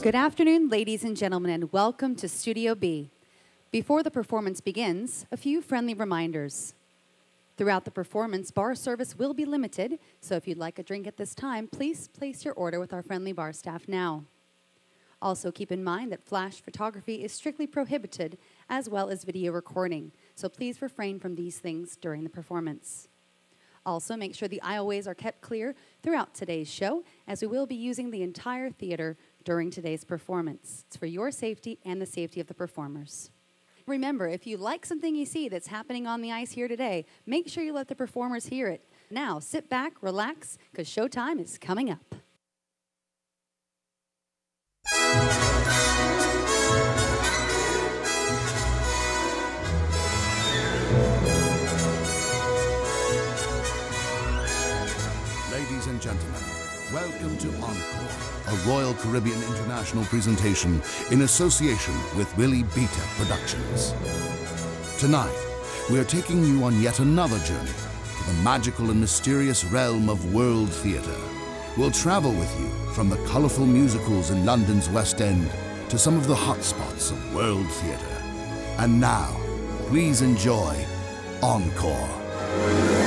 Good afternoon, ladies and gentlemen, and welcome to Studio B. Before the performance begins, a few friendly reminders. Throughout the performance, bar service will be limited, so if you'd like a drink at this time, please place your order with our friendly bar staff now. Also, keep in mind that flash photography is strictly prohibited, as well as video recording, so please refrain from these things during the performance. Also, make sure the aisleways are kept clear throughout today's show, as we will be using the entire theater during today's performance. It's for your safety and the safety of the performers. Remember, if you like something you see that's happening on the ice here today, make sure you let the performers hear it. Now, sit back, relax, because showtime is coming up. Ladies and gentlemen, welcome to Encore, a Royal Caribbean International presentation in association with Willy Bietak Productions. Tonight, we are taking you on yet another journey to the magical and mysterious realm of world theatre. We'll travel with you from the colourful musicals in London's West End to some of the hotspots of world theatre. And now, please enjoy Encore.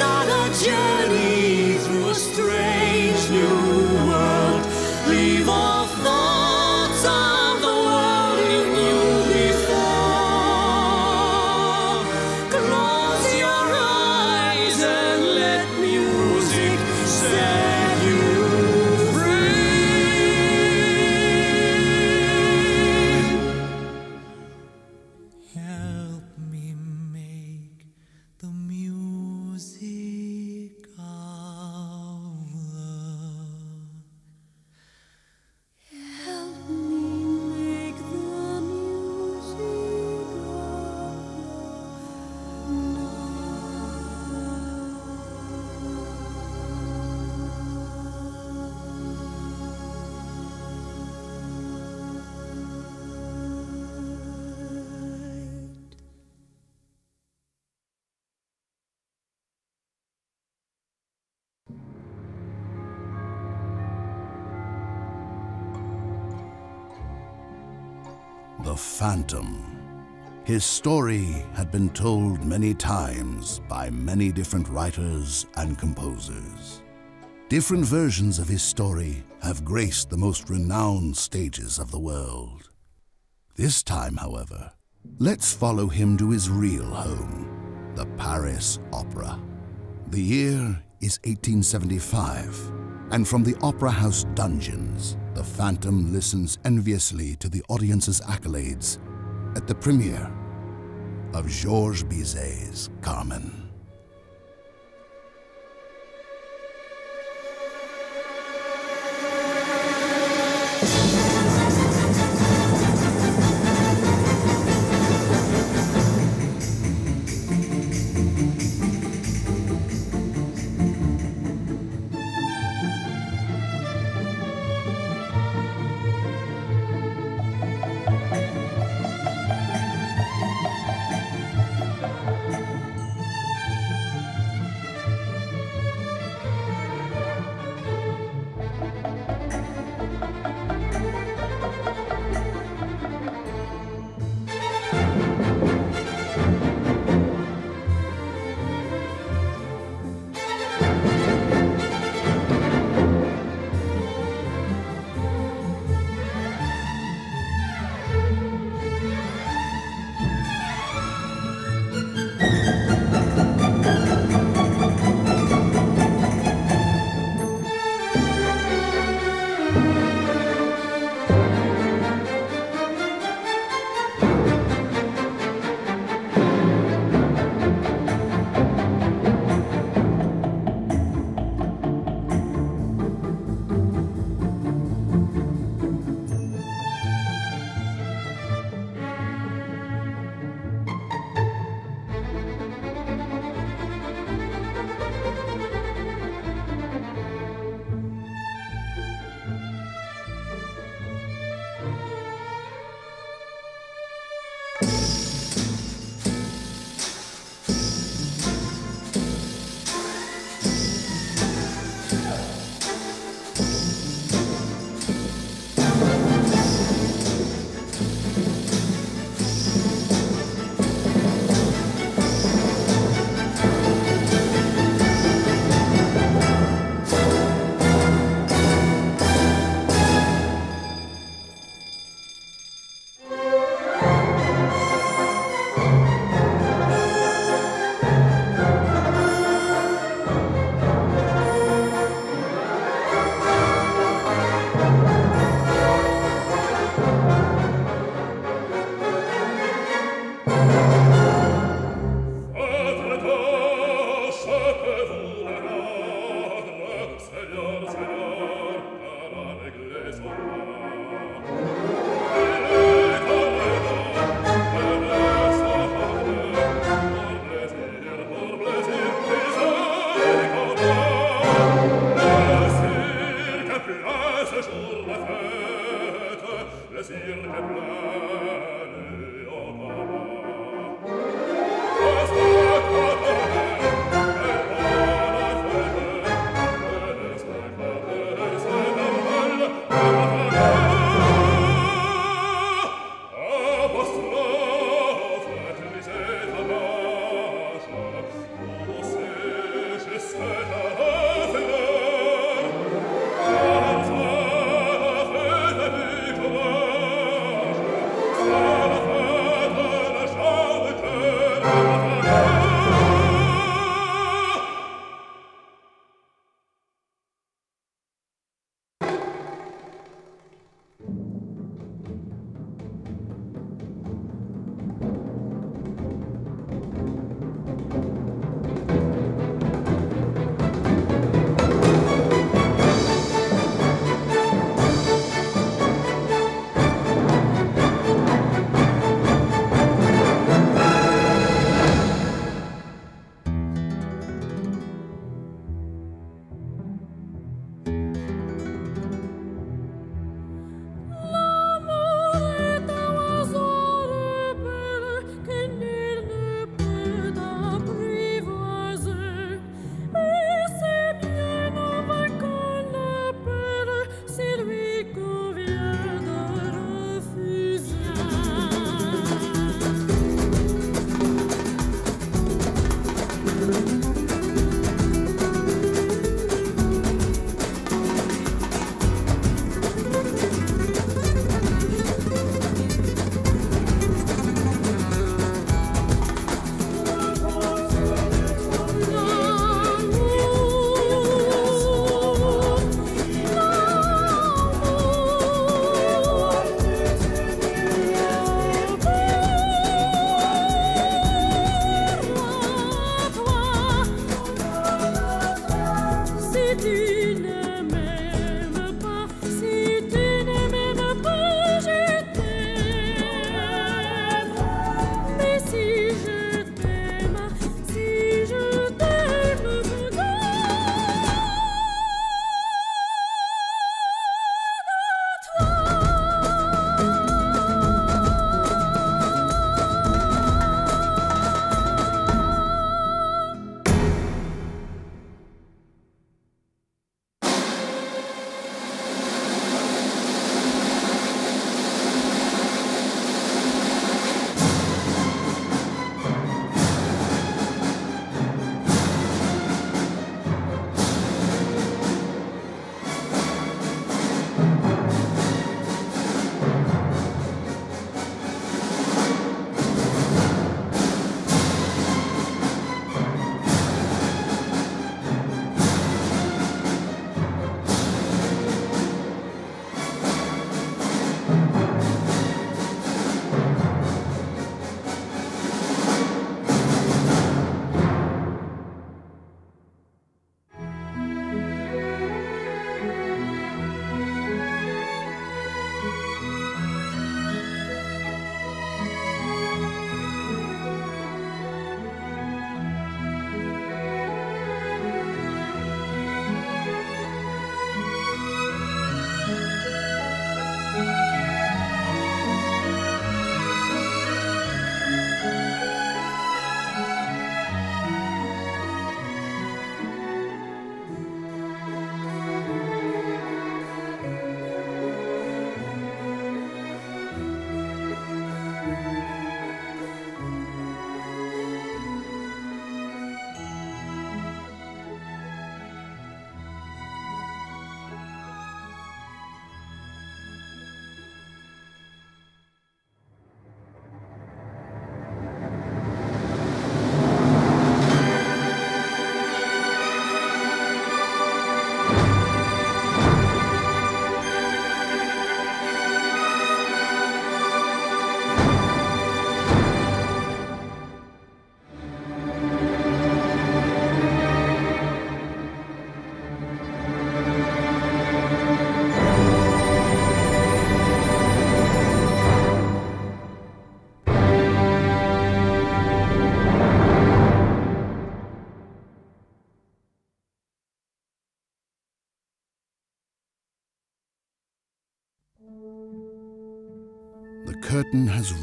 Start a journey through a strange Phantom. His story had been told many times by many different writers and composers. Different versions of his story have graced the most renowned stages of the world. This time, however, let's follow him to his real home, the Paris Opera. The year is 1875, and from the Opera House dungeons, the Phantom listens enviously to the audience's accolades at the premiere of Georges Bizet's Carmen.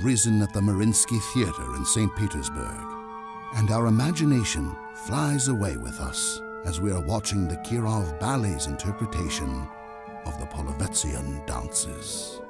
risen at the Mariinsky Theatre in St. Petersburg, and our imagination flies away with us as we are watching the Kirov Ballet's interpretation of the Polovetsian dances.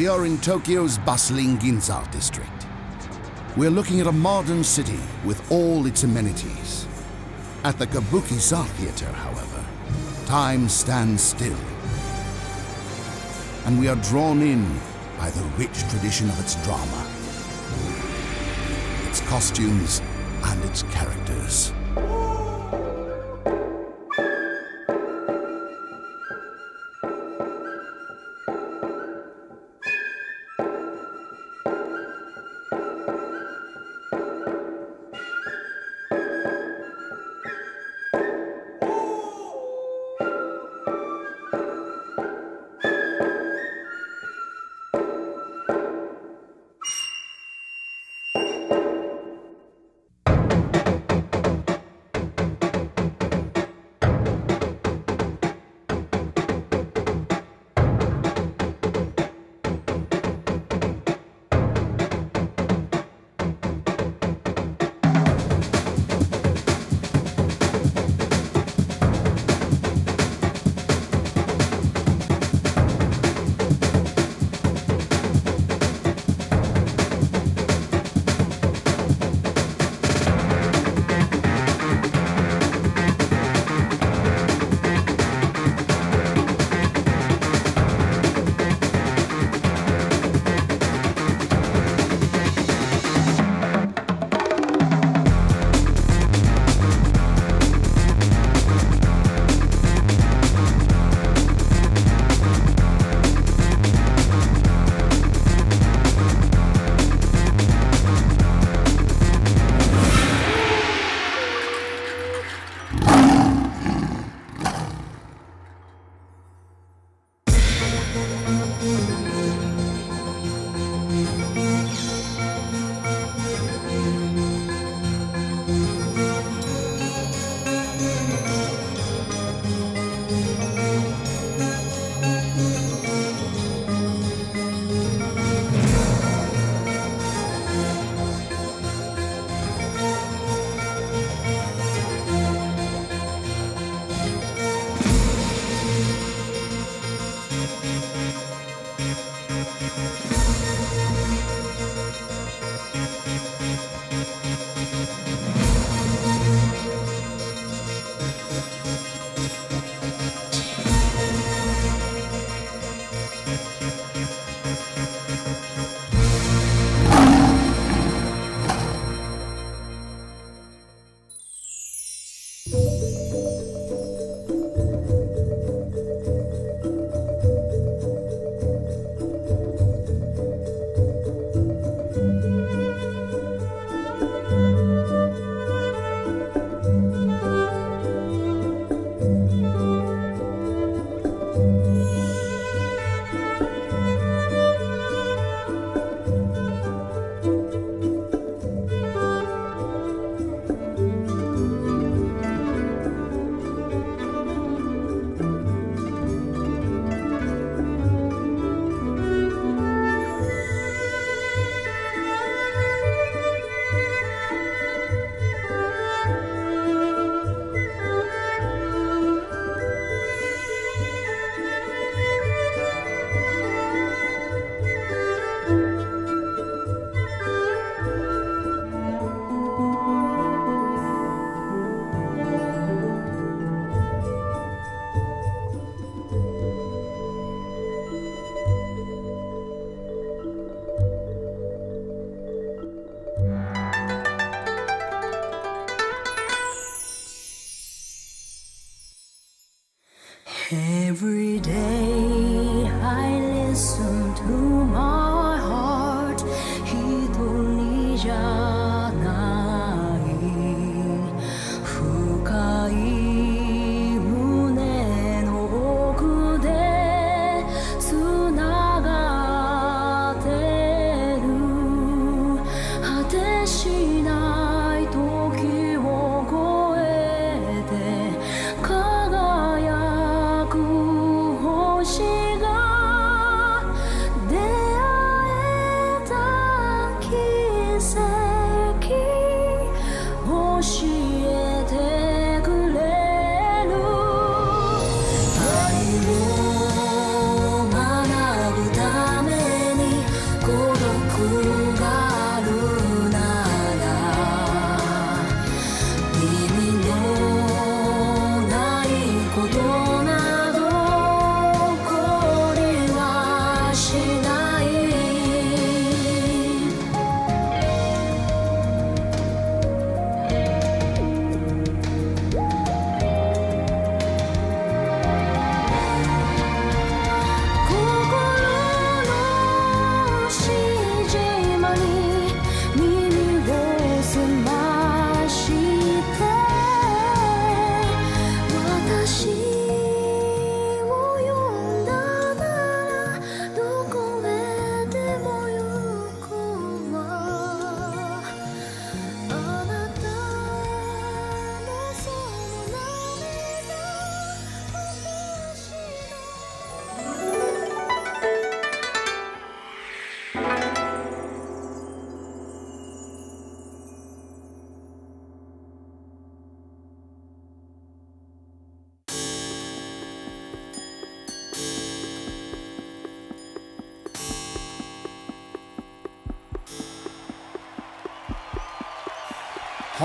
We are in Tokyo's bustling Ginza district. We're looking at a modern city with all its amenities. At the Kabuki-za Theater, however, time stands still. And we are drawn in by the rich tradition of its drama, its costumes, and its characters.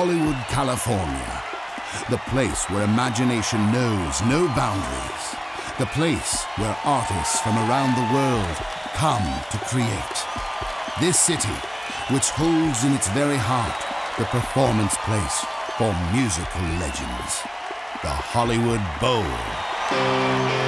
Hollywood, California. The place where imagination knows no boundaries. The place where artists from around the world come to create. This city, which holds in its very heart the performance place for musical legends. The Hollywood Bowl.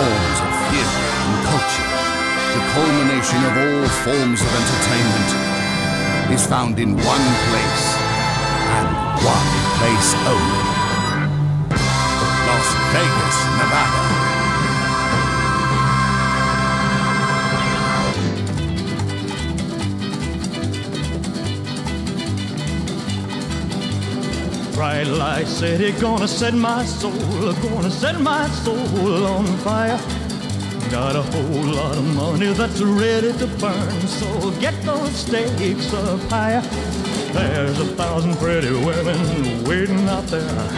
Forms of theater and culture. The culmination of all forms of entertainment is found in one place and one place only. Las Vegas, Nevada. Bright light city, gonna set my soul, gonna set my soul on fire. Got a whole lot of money that's ready to burn, so get those stakes up higher. There's a thousand pretty women waiting out there.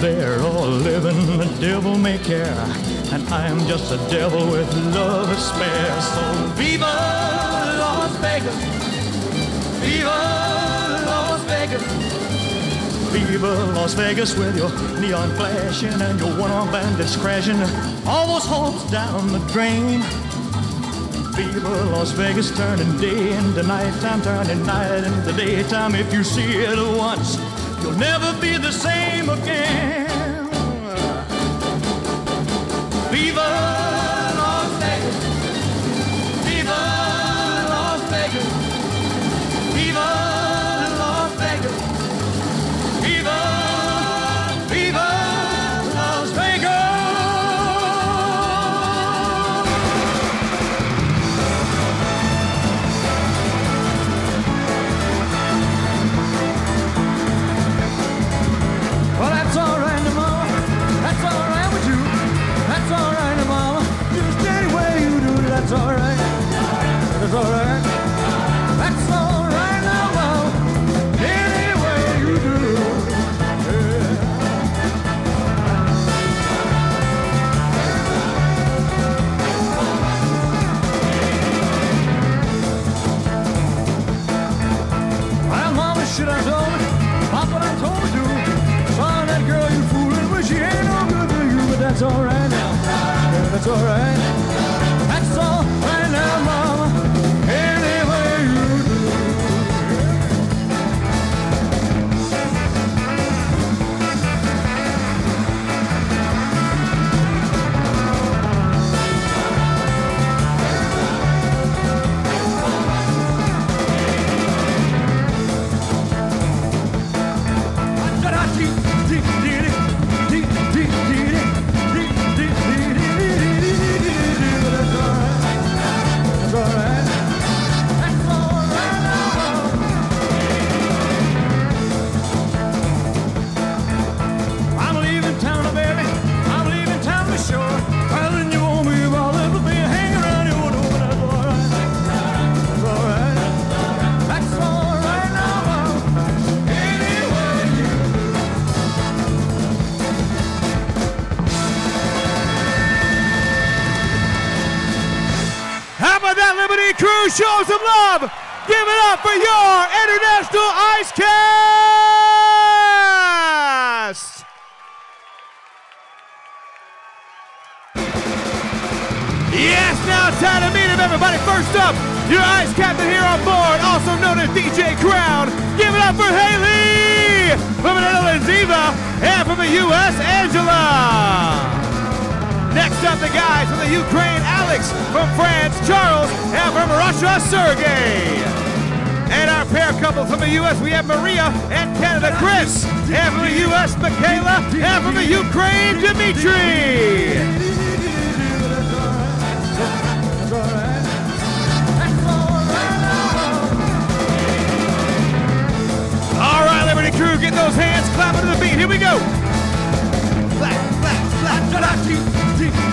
They're all living the devil may care, and I'm just a devil with love to spare. So viva Las Vegas, viva Las Vegas. With your neon flashing and your one-armed bandits crashing. All those hopes down the drain. Viva Las Vegas turning day into nighttime, turning night into daytime. If you see it once, you'll never be the same again. Viva to you. But that's all right now. Yeah, that's all some love. Give it up for your International Ice Cast. Yes, now it's time to meet him, everybody. First up, your ice captain here on board, also known as DJ Crown. Give it up for Haley from the Netherlands, Eva, and from the U.S., Angela. Next up, the guys from the Ukraine, Alex. From France, Charles. And from Russia, Sergey. And our pair couple from the U.S., we have Maria and Canada, Chris. And from the U.S., Mickayla. And from the Ukraine, Dimitri. All right, Liberty Crew, get those hands clapping to the beat. Here we go. Clap, clap, clap,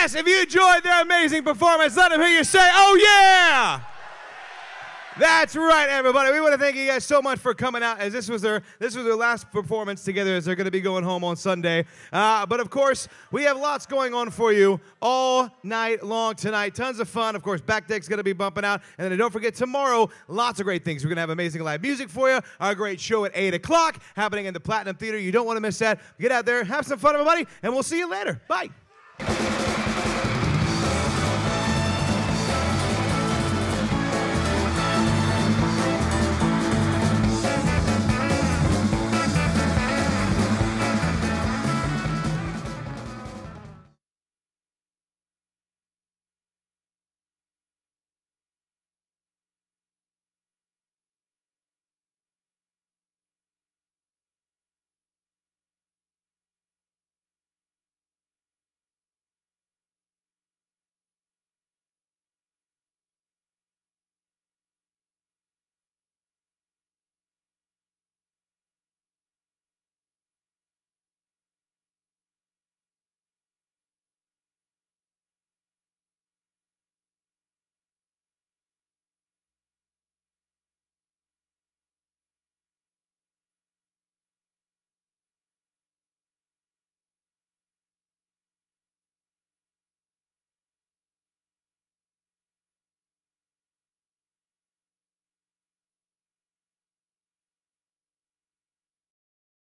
Yes, if you enjoyed their amazing performance, let them hear you say, oh yeah! That's right, everybody. We want to thank you guys so much for coming out, as this was their this was their last performance together, as they're going to be going home on Sunday. Uh, but of course, we have lots going on for you all night long tonight. Tons of fun. Of course, Backdeck's going to be bumping out, and then don't forget tomorrow, lots of great things. We're going to have amazing live music for you. Our great show at eight o'clock happening in the Platinum Theater. You don't want to miss that. Get out there, have some fun, everybody, and we'll see you later. Bye.